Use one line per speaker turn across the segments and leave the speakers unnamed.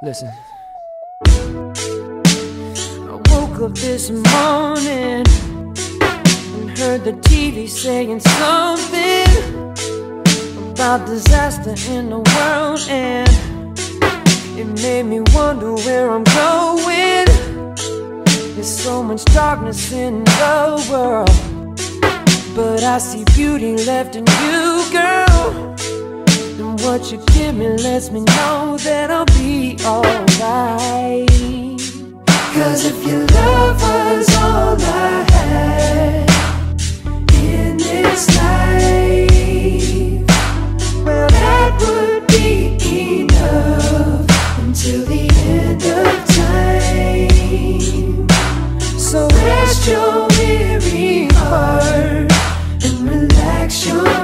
Listen. I woke up this morning and heard the TV saying something about disaster in the world, and it made me wonder where I'm going. There's so much darkness in the world, but I see beauty left in you, girl. What you give me lets me know that I'll be alright.
Cause if your love was all I had in this life, well, that would be enough until the end of time. So rest your weary heart and relax your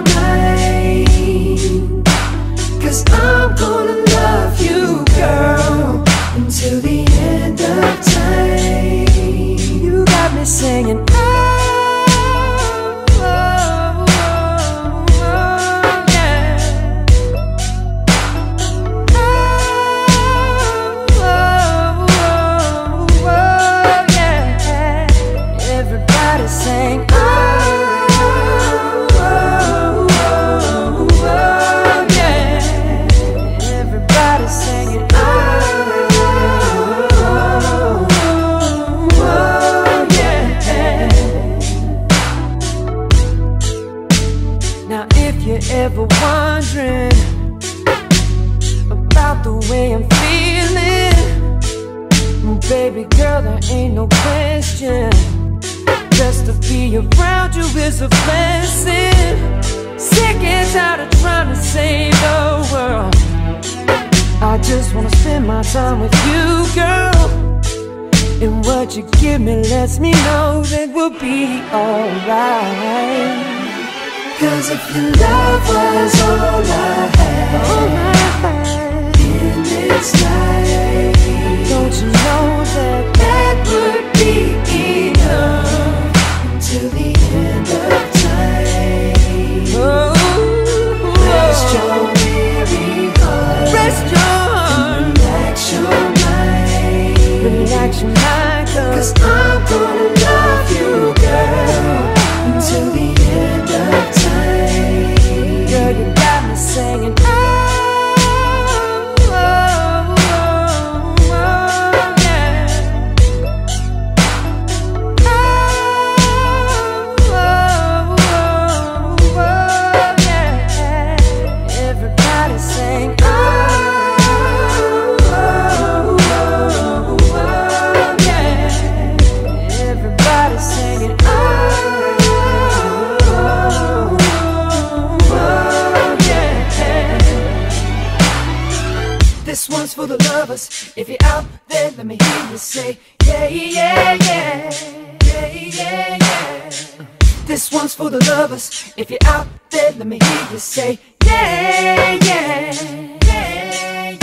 oh, yeah. Now, if you're ever wondering about the way I'm feeling, baby girl, there ain't no question. Just be around you is a blessing. Sick and tired of trying to save the world. I just wanna spend my time with you, girl. And what you give me lets me know that we'll be alright.
Cause if your love was all relax your mind, This one's for the lovers. If you're out there, let me hear you say, yeah, yeah, yeah, yeah, yeah, yeah. This one's for the lovers. If you're out there, let me hear you say, yeah, yeah, yeah, yeah.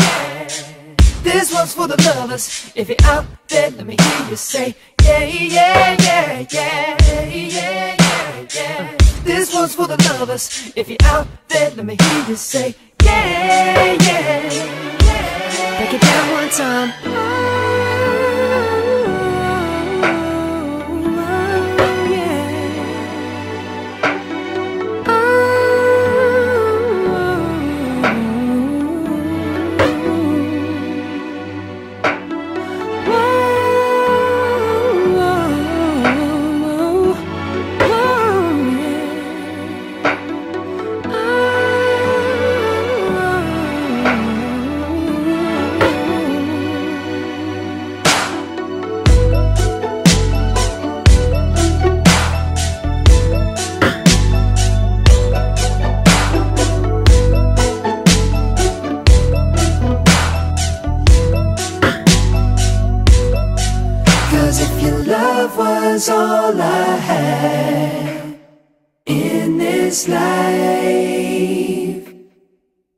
This one's for the lovers. If you're out there, let me hear you say, yeah, yeah, yeah, yeah, yeah, yeah, yeah. This one's for the lovers. If you're out there, let me hear you say, yeah,
time.
Your love was all I had in this life,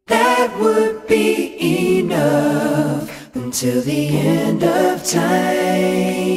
that would be enough until the end of time.